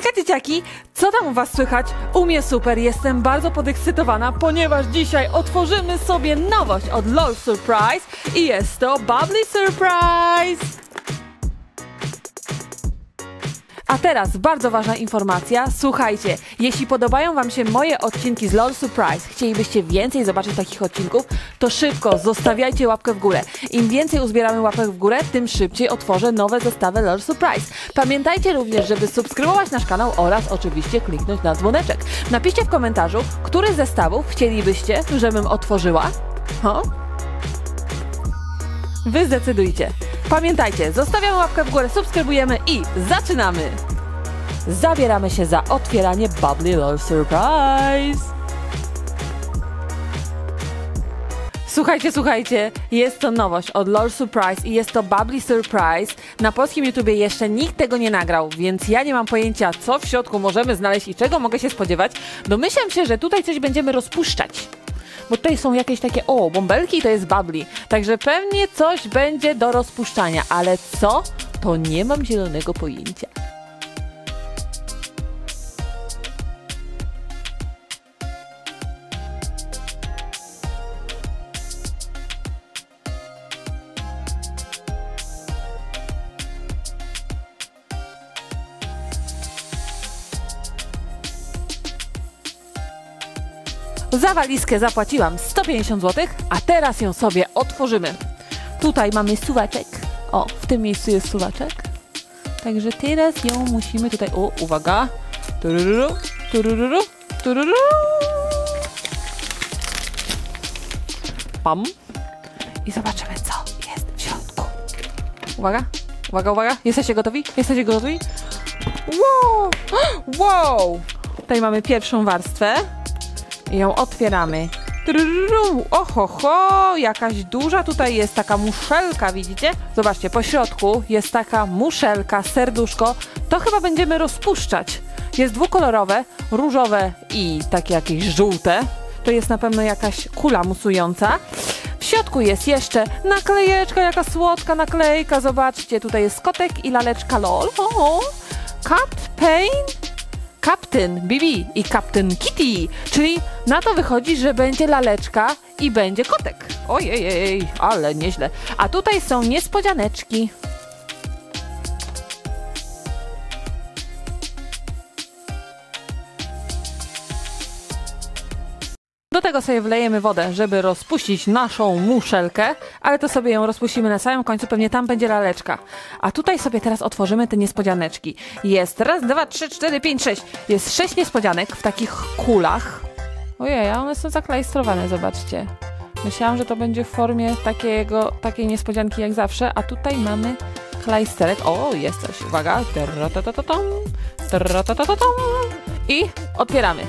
Hejka dzieciaki, co tam u was słychać? U mnie super, jestem bardzo podekscytowana, ponieważ dzisiaj otworzymy sobie nowość od LOL Surprise i jest to Bubbly Surprise! A teraz bardzo ważna informacja. Słuchajcie, jeśli podobają Wam się moje odcinki z LOL Surprise, chcielibyście więcej zobaczyć takich odcinków, to szybko zostawiajcie łapkę w górę. Im więcej uzbieramy łapek w górę, tym szybciej otworzę nowe zestawy LOL Surprise. Pamiętajcie również, żeby subskrybować nasz kanał oraz oczywiście kliknąć na dzwoneczek. Napiszcie w komentarzu, który z zestawów chcielibyście, żebym otworzyła. Ho? Wy zdecydujcie. Pamiętajcie, zostawiamy łapkę w górę, subskrybujemy i zaczynamy! Zabieramy się za otwieranie Bubbly LOL Surprise! Słuchajcie, słuchajcie, jest to nowość od LOL Surprise i jest to Bubbly Surprise. Na polskim YouTubie jeszcze nikt tego nie nagrał, więc ja nie mam pojęcia, co w środku możemy znaleźć i czego mogę się spodziewać. Domyślam się, że tutaj coś będziemy rozpuszczać bo tutaj są jakieś takie, o, bąbelki to jest bubbly, także pewnie coś będzie do rozpuszczania, ale co, to nie mam zielonego pojęcia. Za walizkę zapłaciłam 150 zł, a teraz ją sobie otworzymy. Tutaj mamy suwaczek. O, w tym miejscu jest suwaczek. Także teraz ją musimy tutaj... O, uwaga. Turururu, turururu, turururu. Pam. I zobaczymy, co jest w środku. Uwaga, uwaga, uwaga. Jesteście gotowi? Jesteście gotowi? Wow! Wow! Tutaj mamy pierwszą warstwę i ją otwieramy. Trrrrum. Oho, ho, jakaś duża tutaj jest taka muszelka, widzicie? Zobaczcie, po środku jest taka muszelka, serduszko. To chyba będziemy rozpuszczać. Jest dwukolorowe, różowe i takie jakieś żółte. To jest na pewno jakaś kula musująca. W środku jest jeszcze naklejeczka, jaka słodka naklejka. Zobaczcie, tutaj jest kotek i laleczka LOL. O, cut, paint, Captain Bibi i Captain Kitty, czyli na to wychodzi, że będzie laleczka i będzie kotek. Ojej, ale nieźle. A tutaj są niespodzianeczki. Tego sobie wlejemy wodę, żeby rozpuścić naszą muszelkę, ale to sobie ją rozpuścimy na samym końcu, pewnie tam będzie laleczka. A tutaj sobie teraz otworzymy te niespodzianeczki. Jest raz, dwa, trzy, cztery, pięć, sześć. Jest sześć niespodzianek w takich kulach. Ojej, one są zaklajstrowane, zobaczcie. Myślałam, że to będzie w formie takiego, takiej niespodzianki jak zawsze, a tutaj mamy klajsterek. O, jest coś. Uwaga. I otwieramy.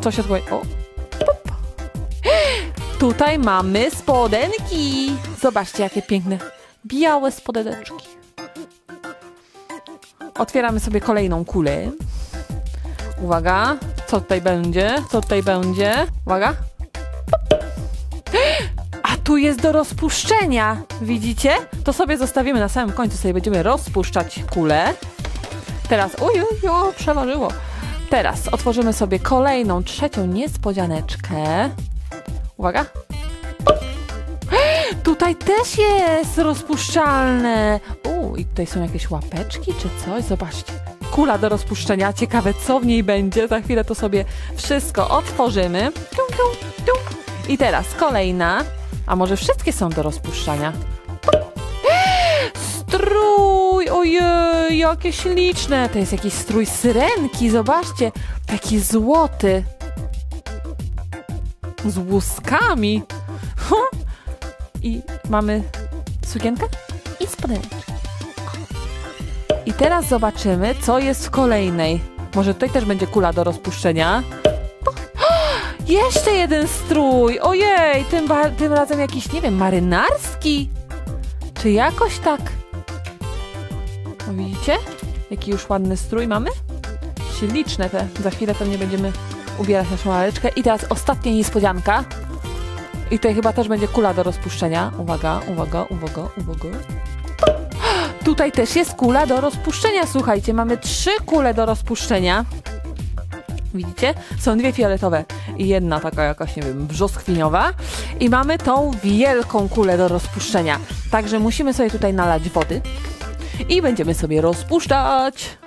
Coś odwołuje. O, Tutaj mamy spodenki. Zobaczcie, jakie piękne białe spodeneczki. Otwieramy sobie kolejną kulę. Uwaga, co tutaj będzie? Co tutaj będzie? Uwaga. A tu jest do rozpuszczenia. Widzicie? To sobie zostawimy na samym końcu. Sobie będziemy rozpuszczać kulę. Teraz, uj, uj, uj przeważyło. Teraz otworzymy sobie kolejną, trzecią niespodzianeczkę. Uwaga. Tutaj też jest rozpuszczalne. U, i tutaj są jakieś łapeczki czy coś. Zobaczcie. Kula do rozpuszczenia. Ciekawe, co w niej będzie. Za chwilę to sobie wszystko otworzymy. I teraz kolejna. A może wszystkie są do rozpuszczania? Strój! Ojej, jakie śliczne! To jest jakiś strój syrenki, zobaczcie. Taki złoty z łuskami. I mamy sukienkę i spodeneczkę. I teraz zobaczymy, co jest w kolejnej. Może tutaj też będzie kula do rozpuszczenia. Jeszcze jeden strój! Ojej, tym, tym razem jakiś, nie wiem, marynarski? Czy jakoś tak? O, widzicie? Jaki już ładny strój mamy? Śliczne te. Za chwilę pewnie będziemy ubierać naszą laleczkę. I teraz ostatnia niespodzianka. I tutaj chyba też będzie kula do rozpuszczenia. Uwaga, uwaga, uwaga, uwaga. Tutaj też jest kula do rozpuszczenia, słuchajcie, mamy trzy kule do rozpuszczenia. Widzicie? Są dwie fioletowe i jedna taka jakaś, nie wiem, brzoskwiniowa. I mamy tą wielką kulę do rozpuszczenia. Także musimy sobie tutaj nalać wody i będziemy sobie rozpuszczać.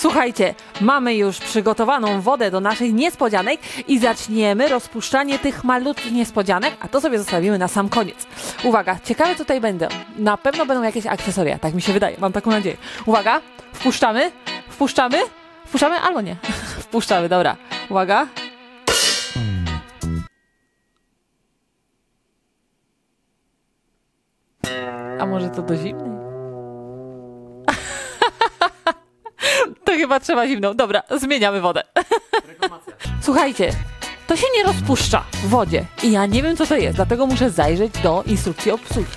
Słuchajcie, mamy już przygotowaną wodę do naszych niespodzianek i zaczniemy rozpuszczanie tych malutkich niespodzianek, a to sobie zostawimy na sam koniec. Uwaga, ciekawe tutaj będą. Na pewno będą jakieś akcesoria, tak mi się wydaje, mam taką nadzieję. Uwaga, wpuszczamy, wpuszczamy, wpuszczamy albo nie. Wpuszczamy, dobra. Uwaga. A może to do zimnej? Chyba trzeba zimną. Dobra, zmieniamy wodę. Słuchajcie, to się nie rozpuszcza w wodzie. I ja nie wiem, co to jest, dlatego muszę zajrzeć do instrukcji obsługi.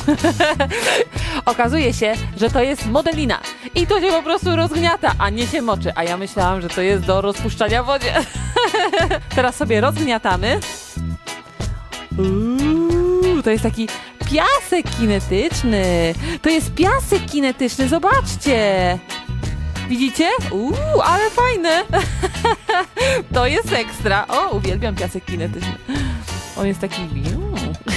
Okazuje się, że to jest modelina. I to się po prostu rozgniata, a nie się moczy. A ja myślałam, że to jest do rozpuszczania w wodzie. Teraz sobie rozgniatamy. Uuu, to jest taki piasek kinetyczny. To jest piasek kinetyczny, zobaczcie. Widzicie? Uuu, ale fajne. to jest ekstra. O, uwielbiam piasek kinetyczny. On jest taki...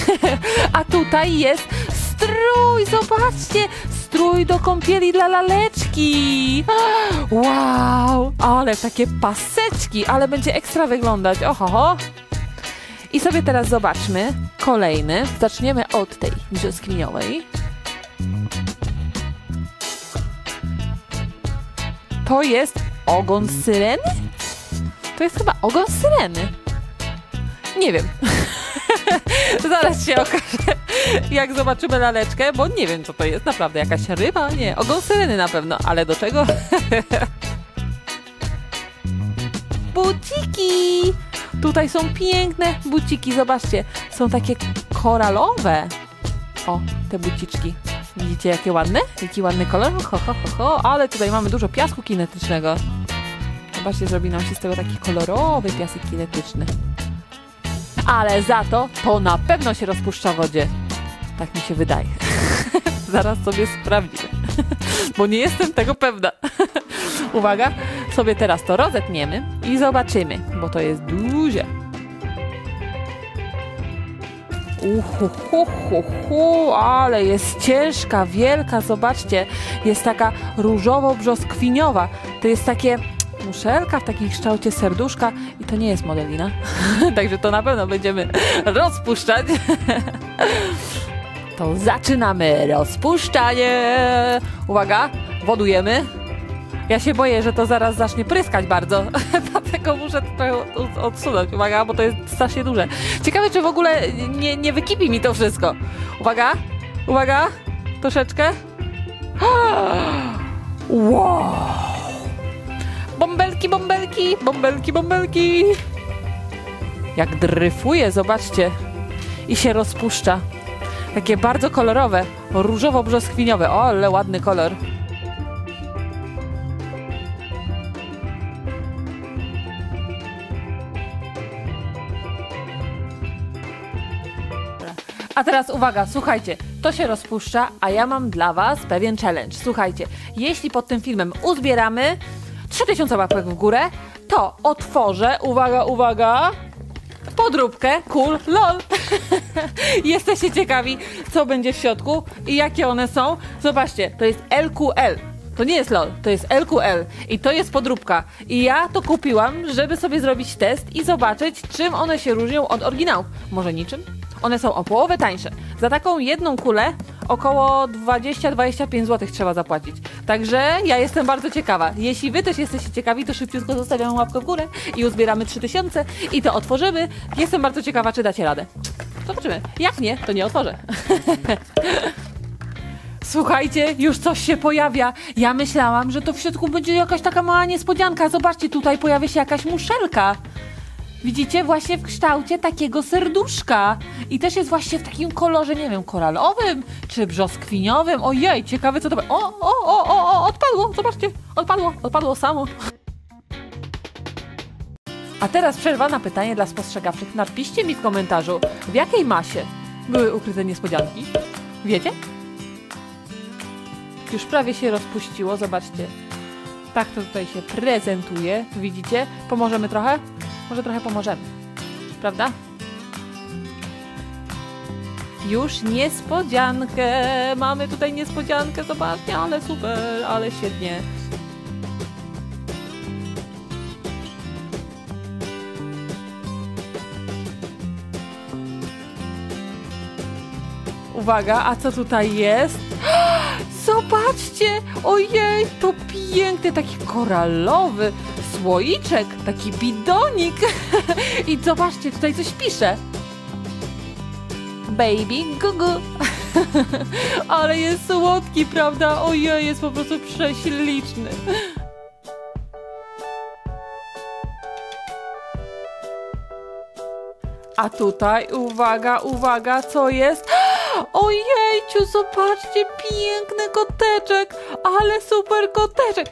A tutaj jest strój, zobaczcie. Strój do kąpieli dla laleczki. Wow, ale takie paseczki, ale będzie ekstra wyglądać. Oho, i sobie teraz zobaczmy kolejny. Zaczniemy od tej brzoskwiniowej. To jest ogon syreny? To jest chyba ogon syreny. Nie wiem. Zaraz się okaże, jak zobaczymy laleczkę, bo nie wiem, co to jest. Naprawdę, jakaś ryba? Nie, ogon syreny na pewno. Ale do czego? Buciki! Tutaj są piękne buciki, zobaczcie. Są takie koralowe. O, te buciczki. Widzicie, jakie ładne? Jaki ładny kolor? Ho, ho, ho, ho. Ale tutaj mamy dużo piasku kinetycznego. Zobaczcie, zrobi nam się z tego taki kolorowy piasek kinetyczny. Ale za to, to na pewno się rozpuszcza w wodzie. Tak mi się wydaje. Zaraz sobie sprawdzimy. Bo nie jestem tego pewna. Uwaga, sobie teraz to rozetniemy i zobaczymy, bo to jest duże. Uhuhuhuhu, ale jest ciężka, wielka, zobaczcie, jest taka różowo-brzoskwiniowa. To jest takie muszelka w takim kształcie serduszka i to nie jest modelina. Także to na pewno będziemy rozpuszczać. to zaczynamy rozpuszczanie. Uwaga, wodujemy. Ja się boję, że to zaraz zacznie pryskać bardzo, dlatego muszę to odsunąć. Uwaga, bo to jest strasznie duże. Ciekawe, czy w ogóle nie, nie wykipi mi to wszystko. Uwaga, uwaga, troszeczkę. Wow! Bąbelki, bąbelki, bąbelki, bąbelki. Jak dryfuje, zobaczcie. I się rozpuszcza. Takie bardzo kolorowe, różowo-brzoskwiniowe. O, ale ładny kolor. A teraz uwaga, słuchajcie, to się rozpuszcza, a ja mam dla Was pewien challenge. Słuchajcie, jeśli pod tym filmem uzbieramy 3000 łapek w górę, to otworzę, uwaga, uwaga, podróbkę Cool LOL. Jesteście ciekawi, co będzie w środku i jakie one są? Zobaczcie, to jest LQL. To nie jest LOL, to jest LQL i to jest podróbka. I ja to kupiłam, żeby sobie zrobić test i zobaczyć, czym one się różnią od oryginałów. Może niczym? One są o połowę tańsze. Za taką jedną kulę około 20-25 zł trzeba zapłacić. Także ja jestem bardzo ciekawa. Jeśli wy też jesteście ciekawi, to szybciutko zostawiamy łapkę w górę i uzbieramy 3000 i to otworzymy. Jestem bardzo ciekawa, czy dacie radę. Zobaczymy. Jak nie, to nie otworzę. Słuchajcie, już coś się pojawia. Ja myślałam, że to w środku będzie jakaś taka mała niespodzianka. Zobaczcie, tutaj pojawia się jakaś muszelka. Widzicie, właśnie w kształcie takiego serduszka. I też jest właśnie w takim kolorze, nie wiem, koralowym czy brzoskwiniowym. Ojej, ciekawe co to będzie. O, o, o, o, o, odpadło, zobaczcie, odpadło, odpadło samo. A teraz przerwa na pytanie dla spostrzegawczych. Napiszcie mi w komentarzu, w jakiej masie były ukryte niespodzianki. Wiecie? Już prawie się rozpuściło, zobaczcie. Tak to tutaj się prezentuje, widzicie? Pomożemy trochę? Może trochę pomożemy. Prawda? Już niespodziankę. Mamy tutaj niespodziankę, zobaczcie, ale super, ale świetnie. Uwaga, a co tutaj jest? Zobaczcie! Ojej, to piękny, taki koralowy słoiczek, taki bidonik. I zobaczcie, tutaj coś pisze. Baby Gugu. Ale jest słodki, prawda? Ojej, jest po prostu prześliczny. A tutaj, uwaga, uwaga, co jest? Ojejciu, zobaczcie, piękny koteczek, ale super koteczek.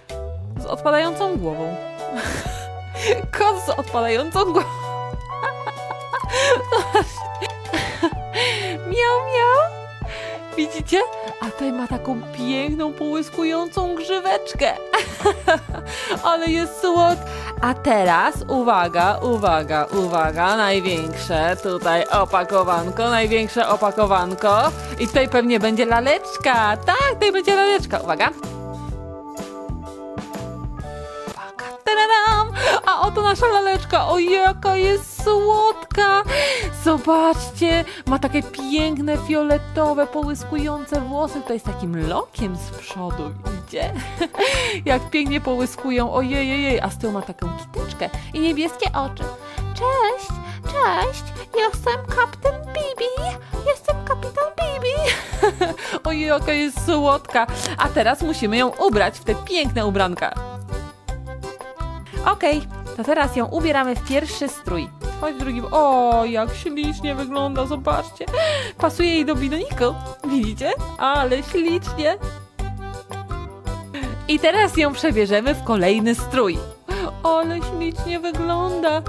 Z odpadającą głową. Kot z odpadającą głową. miał, miał. Widzicie? A tutaj ma taką piękną, połyskującą grzyweczkę. Ale jest słodki. A teraz uwaga, uwaga, uwaga, największe tutaj opakowanko, największe opakowanko. I tutaj pewnie będzie laleczka. Tak, tutaj będzie laleczka. Uwaga. Oto nasza laleczka. O, jaka jest słodka. Zobaczcie, ma takie piękne, fioletowe, połyskujące włosy. Tutaj z takim lokiem z przodu, widzicie? Jak pięknie połyskują. Ojej, a z tyłu ma taką kiteczkę i niebieskie oczy. Cześć, cześć, jestem Kapten Bibi. Jestem kapitan Bibi. Ojej, jaka jest słodka. A teraz musimy ją ubrać w te piękne ubranka. Okej, to teraz ją ubieramy w pierwszy strój. Chodź w drugim. O, jak ślicznie wygląda, zobaczcie. Pasuje jej do bidoniku. Widzicie? Ale ślicznie. I teraz ją przebierzemy w kolejny strój. Ale ślicznie wygląda.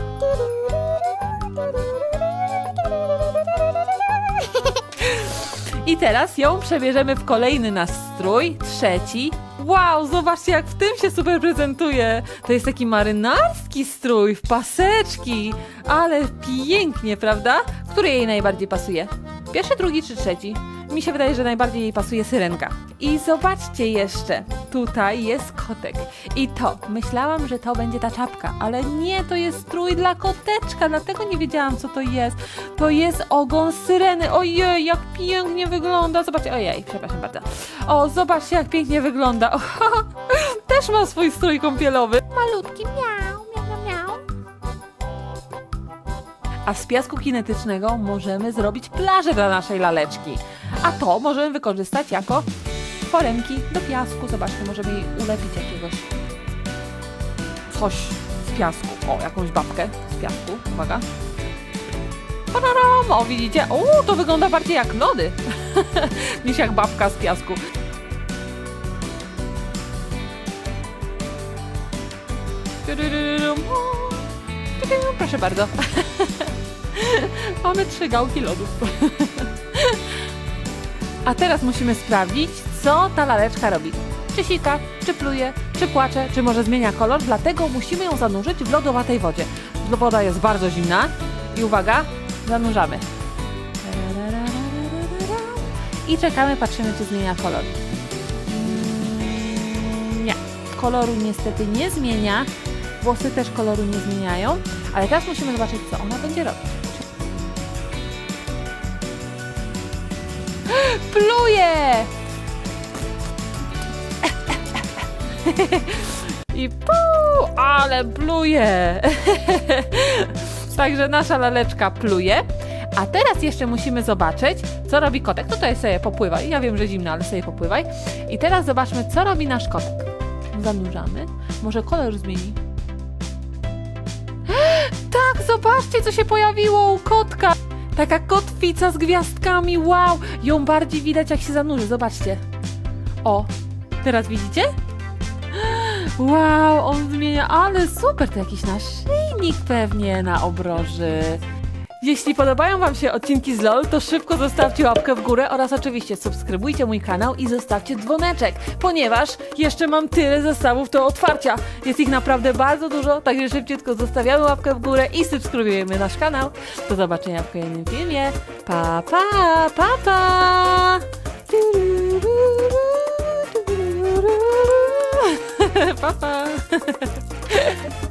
I teraz ją przebierzemy w kolejny nasz strój, trzeci. Wow, zobaczcie jak w tym się super prezentuje. To jest taki marynarski strój, w paseczki. Ale pięknie, prawda? Który jej najbardziej pasuje? Pierwszy, drugi czy trzeci? Mi się wydaje, że najbardziej jej pasuje syrenka. I zobaczcie jeszcze, tutaj jest kotek. I to, myślałam, że to będzie ta czapka, ale nie, to jest strój dla koteczka, dlatego nie wiedziałam, co to jest. To jest ogon syreny. Ojej, jak pięknie wygląda. Zobaczcie, ojej, przepraszam bardzo. O, zobaczcie, jak pięknie wygląda. O, też ma swój strój kąpielowy. Malutki, miau, miau, miau. A z piasku kinetycznego możemy zrobić plażę dla naszej laleczki. A to możemy wykorzystać jako foremki do piasku. Zobaczcie, możemy jej ulepić jakiegoś coś z piasku. O, jakąś babkę z piasku. Uwaga. Pararam! O, widzicie? O, to wygląda bardziej jak lody niż jak babka z piasku. Proszę bardzo. Mamy trzy gałki lodów. A teraz musimy sprawdzić, co ta laleczka robi. Czy sika, czy pluje, czy płacze, czy może zmienia kolor, dlatego musimy ją zanurzyć w lodowatej wodzie. Woda jest bardzo zimna i uwaga, zanurzamy. I czekamy, patrzymy, czy zmienia kolor. Nie, koloru niestety nie zmienia. Włosy też koloru nie zmieniają, ale teraz musimy zobaczyć, co ona będzie robić. Pluje! I puu, ale pluje! Także nasza laleczka pluje. A teraz jeszcze musimy zobaczyć, co robi kotek. Tutaj sobie popływaj. Ja wiem, że zimno, ale sobie popływaj. I teraz zobaczmy, co robi nasz kotek. Zanurzamy. Może kolor zmieni. Tak, zobaczcie, co się pojawiło u kotka. Taka kotwica z gwiazdkami, wow! Ją bardziej widać, jak się zanurzy, zobaczcie. O, teraz widzicie? Wow, on zmienia, ale super, to jakiś naszyjnik pewnie na obroży. Jeśli podobają Wam się odcinki z LOL, to szybko zostawcie łapkę w górę oraz oczywiście subskrybujcie mój kanał i zostawcie dzwoneczek, ponieważ jeszcze mam tyle zestawów do otwarcia. Jest ich naprawdę bardzo dużo, także szybciutko zostawiamy łapkę w górę i subskrybujemy nasz kanał. Do zobaczenia w kolejnym filmie. Pa, pa, pa, pa! Pa, pa!